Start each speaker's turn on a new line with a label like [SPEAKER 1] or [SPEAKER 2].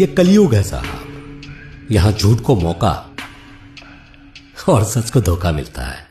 [SPEAKER 1] ये कलयुग है साहब। यहाँ झूठ को मौका और सच को धोखा मिलता है।